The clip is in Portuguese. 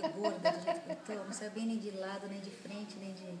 meio gorda do jeito que eu tô, não sabia nem de lado, nem de frente, nem de.